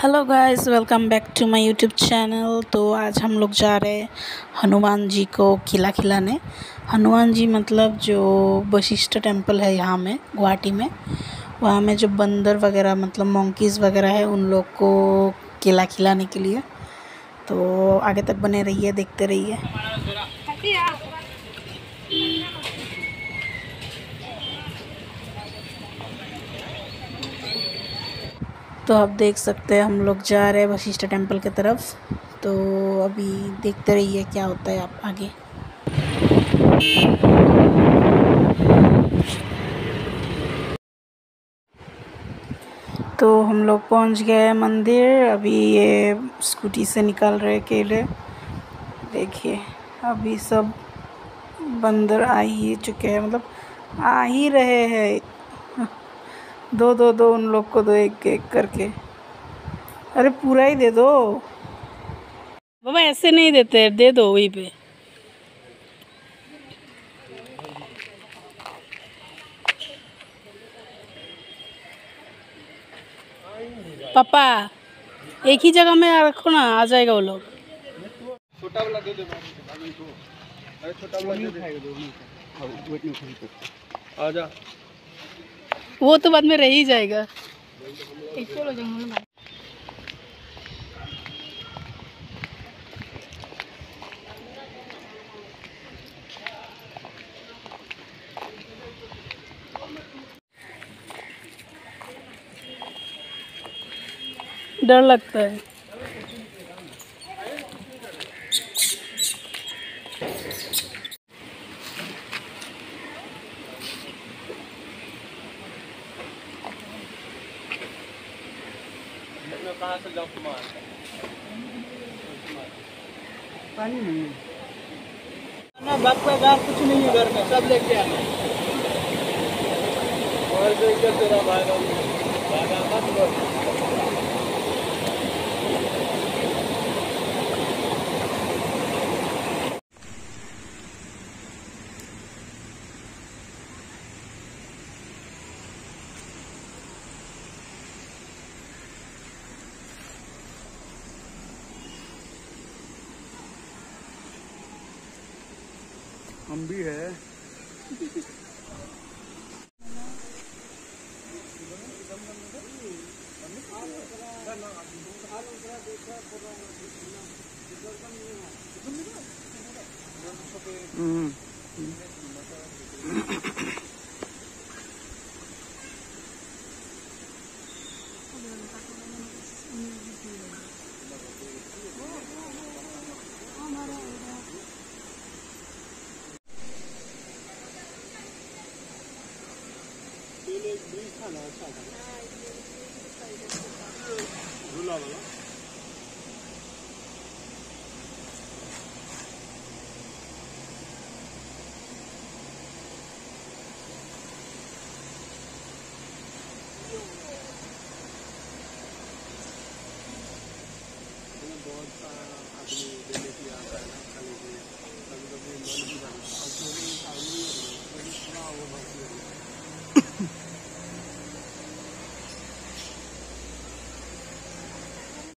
Hello guys welcome back to my YouTube channel तो आज हम लोग जा रहे हैं हनुमान जी को किला खिलाने। हनुमान जी मतलब जो वशिष्ठ टेंपल है यहाँ में, गुवाहाटी में। वहाँ में जो बंदर वगैरह मतलब मोंकीज़ वगैरह है, उन लोग को किला खिलाने के लिए। तो आगे तक बने रहिए, देखते रहिए। तो आप देख सकते हैं, हम लोग जा रहे हैं वशिष्ठ टेंपल की तरफ़। तो अभी देखते रहिए क्या होता है आप आगे। तो हम लोग पहुँच गए हैं मंदिर। अभी ये स्कूटी से निकल रहे केले। देखिए, अभी सब बंदर आ ही चुके हैं मतलब आ ही रहे हैं। दो दो दो उन लोग को दो एक एक करके। अरे पूरा ही दे दो। बाबा ऐसे नहीं देते दे दो वहीं पे। पापा एक ही जगह में रखो ना आ जाएगा वो लोग। छोटा वाला दे दो छोटा वाला दे दो। आ जा। वो तो बाद में रह ही जाएगा। डर लगता है। कहाँ से लॉक मार पानी नहीं। ना बाप का गार कुछ नहीं है घर में सब लेके आना। और जो इधर तेरा भागा भागा मत बोल हम भी है। हम्म। ये ब्रिज बहुत सारा आदमी देने के आता है खाने के कभी कभी मन भी बनता है और थोड़ी सामने थोड़ी थोड़ा वो